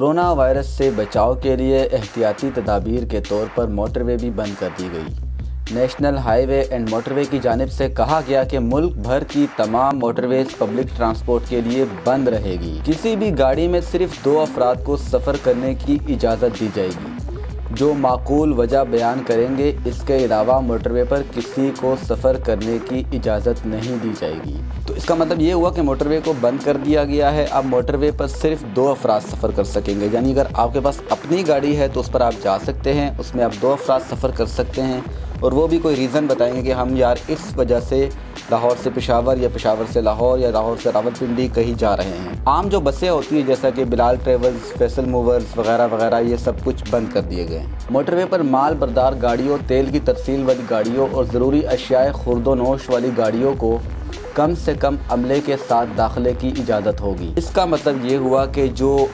Corona virus سے بچاؤ کے لیے احتیاطی تدابیر کے طور پر موٹر وے بھی بند کر دی گئی۔ National highway and motorway کی جانب سے کہا گیا کہ ملک بھر کی تمام موٹر ویز پبلک ٹرانسپورٹ کے لیے بند رہے گی۔ کسی بھی گاڑی میں صرف دو افراد کو سفر کرنے کی اجازت دی جائے گی۔ جو معقول وجہ بیان کریں گے، اس کے علاوہ موٹر وے پر کسی کو سفر کرنے کی اجازت نہیں دی جائے گی۔ تو اس کا مطلب یہ ہوا کہ موٹر وے کو بند کر دیا گیا ہے۔ اب موٹر وے پر صرف دو افراد سفر کر سکیں گے۔ یعنی اگر آپ کے پاس اپنی گاڑی ہے تو اس پر آپ جا سکتے ہیں، اس میں آپ دو افراد سفر کر سکتے ہیں۔ اور وہ بھی کوئی ریزن بتائیں گے کہ ہم یار اس وجہ سے لاہور سے پشاور یا پشاور سے لاہور یا لاہور سے راول پنڈی کہیں جا رہے ہیں۔ عام جو بسیں ہوتی ہیں جیسا کہ بلال ٹریولز، فیصل موورز وغیرہ وغیرہ یہ سب کچھ بند کر دیے گئے ہیں۔ موٹر وے پر مال بردار گاڑیوں، تیل کی ترسیل والی گاڑیوں اور ضروری اشیاء خورد و نوش والی گاڑیوں کو کم سے کم عملے کے ساتھ داخلے کی اجازت ہوگی۔ اس کا مطلب یہ ہوا کہ جو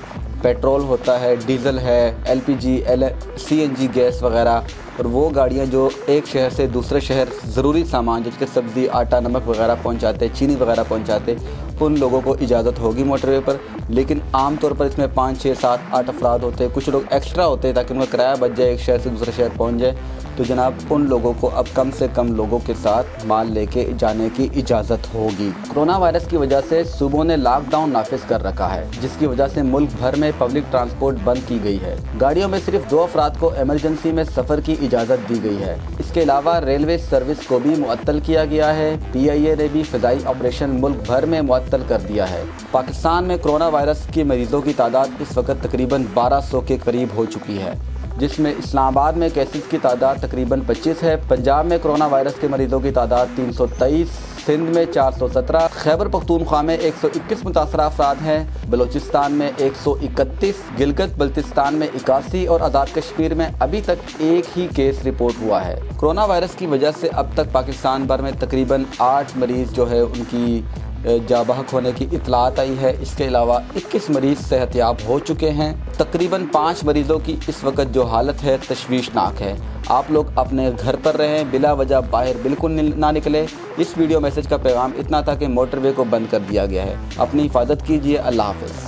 پیٹرول ہوتا ہے، ڈیزل ہے، L P G L C N G gas وغیرہ اور وہ گاڑیاں جو ایک شہر سے دوسرے شہر ضروری سامان جس کے سبزی، آٹا، نمک وغیرہ پہنچاتے، چینی وغیرہ پہنچاتے ان لوگوں کو اجازت ہوگی موٹر وے پر، لیکن عام طور پر اس میں پانچ، چھ، سات، آٹھ افراد ہوتے ہیں۔ کچھ لوگ ایکسٹرا ہوتے ہیں تاکہ ان کا کرایہ بچ جائے، ایک شہر سے دوسرے شہر پہنچ جائے۔ تو جناب، ان لوگوں کو اب کم سے کم لوگوں کے ساتھ مال لے کے جانے کی اجازت ہوگی۔ کرونا وائرس کی وجہ سے صوبوں نے لاک ڈاؤن نافذ کر رکھا ہے، جس کی وجہ سے ملک بھر میں پبلک ٹرانسپورٹ بند کی گئی ہے۔ گاڑیوں میں صرف دو افراد کو ایمرجنسی میں سفر کی اجازت دی گئی ہے۔ اس کے علاوہ ریلوے سروس کو بھی معطل کیا گیا ہے۔ پی آئی اے نے بھی فضائی آپریشن ملک بھر میں معطل کر دیا ہے۔ پاکستان میں کرونا وائرس کے مریضوں کی تعداد اس وقت تقریباً بارہ سو کے قریب ہو چکی ہے، جس میں اسلام آباد میں کیسز کی تعداد تقریباً پچیس ہے۔ پنجاب میں کرونا وائرس کے مریضوں کی تعداد تین سو تیئیس، سندھ میں چار سو سترہ، خیبر پختونخوا میں ایک سو اکیس متاثرہ افراد ہیں۔ بلوچستان میں ایک سو اکتیس، گلگت بلتستان میں اکاسی اور آزاد کشمیر میں ابھی تک ایک ہی کیس رپورٹ ہوا ہے۔ کرونا وائرس کی وجہ سے اب تک پاکستان بھر میں تقریباً آٹھ مریض جو ہے ان کی جاں بحق ہونے کی اطلاعات آئی ہے۔ اس کے علاوہ اکیس مریض صحت یاب ہو چکے ہیں۔ تقریباً پانچ مریضوں کی اس وقت جو حالت ہے تشویشناک ہے۔ آپ لوگ اپنے گھر پر رہیں، بلا وجہ باہر بالکل نہ نکلے اس ویڈیو میسج کا پیغام اتنا تھا کہ موٹر وے کو بند کر دیا گیا ہے۔ اپنی حفاظت کیجیے اللہ حافظ۔